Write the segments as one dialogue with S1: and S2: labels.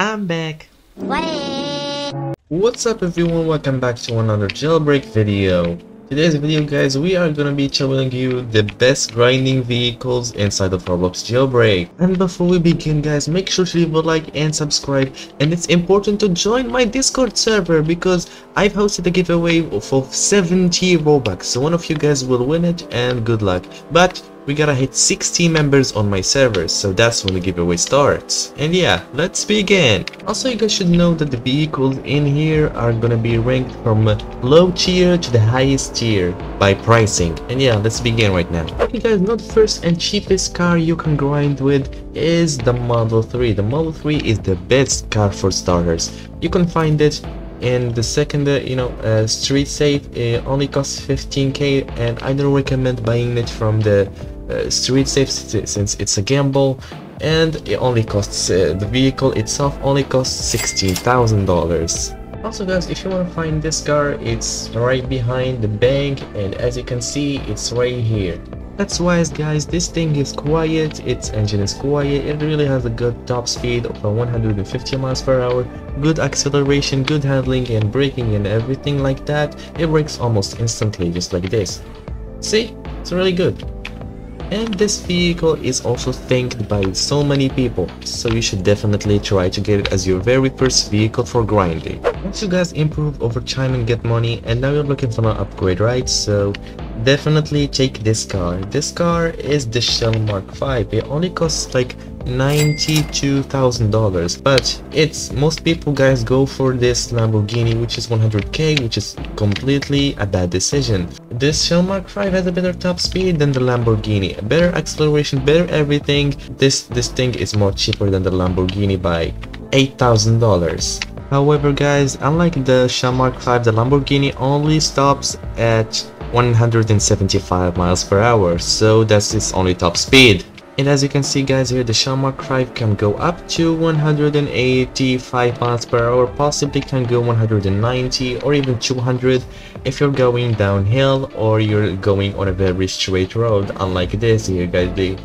S1: I'm back. What's up everyone, welcome back to another jailbreak video. Today's video guys, we are gonna be showing you the best grinding vehicles inside of Roblox jailbreak. And before we begin guys, make sure to leave a like and subscribe. And it's important to join my Discord server because I've hosted a giveaway for 70 Robux. So one of you guys will win it and good luck. But we gotta hit 60 members on my server, so that's when the giveaway starts. And yeah, let's begin! Also, you guys should know that the vehicles in here are gonna be ranked from low tier to the highest tier by pricing. And yeah, let's begin right now. Okay guys, the first and cheapest car you can grind with is the Model 3. The Model 3 is the best car for starters. You can find it and the second uh, you know uh, street safe uh, only costs 15k and i don't recommend buying it from the uh, street safe since it's a gamble and it only costs uh, the vehicle itself only costs sixteen thousand dollars. Also guys if you want to find this car it's right behind the bank and as you can see it's right here. That's why guys. This thing is quiet its engine is quiet it really has a good top speed of 150 miles per hour good acceleration good handling and braking and everything like that. It brakes almost instantly just like this. See? It's really good and this vehicle is also thanked by so many people, so you should definitely try to get it as your very first vehicle for grinding. Once you guys improve over time and get money, and now you're looking for an upgrade, right? So definitely take this car. This car is the Shell Mark 5. It only costs like $92,000 but it's most people guys go for this Lamborghini which is 100k which is completely a bad decision. This Shell Mark 5 has a better top speed than the Lamborghini, better acceleration, better everything. This this thing is more cheaper than the Lamborghini by $8,000. However guys, unlike the Shell Mark 5, the Lamborghini only stops at 175 miles per hour, so that's its only top speed. And as you can see guys here, the Mark 5 can go up to 185 miles per hour, possibly can go 190 or even 200 if you're going downhill or you're going on a very straight road, unlike this here guys. They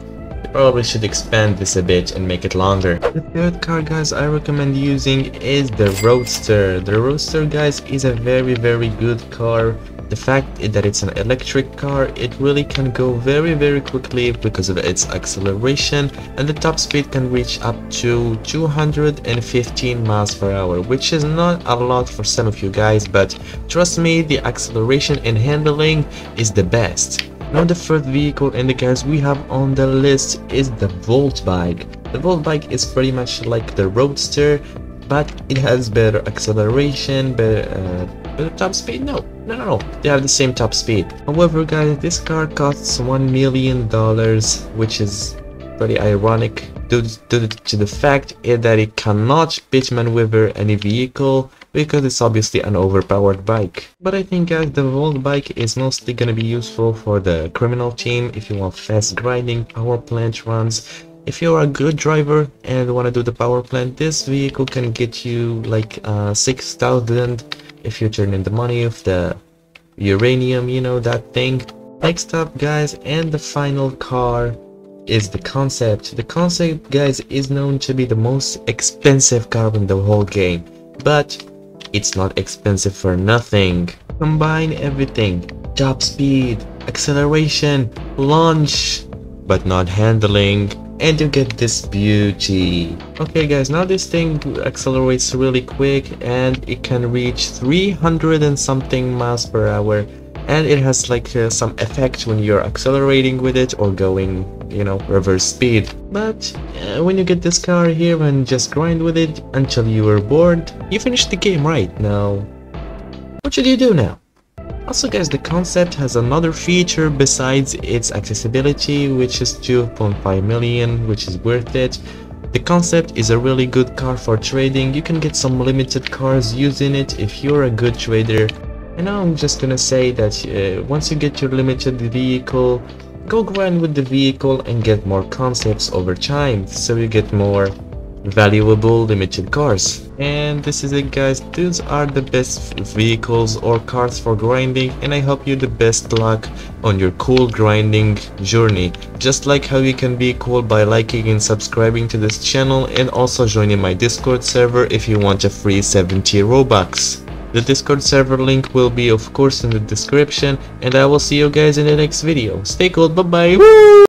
S1: probably should expand this a bit and make it longer. The third car guys I recommend using is the Roadster. The Roadster guys is a very very good car the fact that it's an electric car, it really can go very very quickly because of its acceleration and the top speed can reach up to 215 miles per hour, which is not a lot for some of you guys, but trust me, the acceleration and handling is the best. Now the third vehicle and the cars we have on the list is the Volt bike. The Volt bike is pretty much like the Roadster, but it has better acceleration, better, uh, better top speed. No, no, no, no. They have the same top speed. However, guys, this car costs one million dollars, which is pretty ironic due to, to the fact that it cannot pitch maneuver any vehicle because it's obviously an overpowered bike. But I think guys the Volt bike is mostly gonna be useful for the criminal team if you want fast grinding, power plant runs, if you're a good driver and want to do the power plant this vehicle can get you like uh, 6000 if you turn in the money of the uranium you know that thing. Next up guys and the final car is the concept. The concept guys is known to be the most expensive car in the whole game but it's not expensive for nothing. Combine everything. Top speed acceleration launch but not handling and you get this beauty. Okay guys now this thing accelerates really quick and it can reach 300 and something miles per hour. And it has like uh, some effect when you're accelerating with it or going you know reverse speed. But uh, when you get this car here and just grind with it until you are bored you finish the game right now. What should you do now also guys, the concept has another feature besides its accessibility, which is 2.5 million, which is worth it. The concept is a really good car for trading. You can get some limited cars using it if you're a good trader. And now I'm just gonna say that uh, once you get your limited vehicle, go grind with the vehicle and get more concepts over time, so you get more valuable limited cars. And this is it guys, these are the best vehicles or cars for grinding and I hope you the best luck on your cool grinding journey. Just like how you can be cool by liking and subscribing to this channel and also joining my discord server if you want a free 70 robux. The discord server link will be of course in the description and I will see you guys in the next video. Stay cool, bye bye! Woo!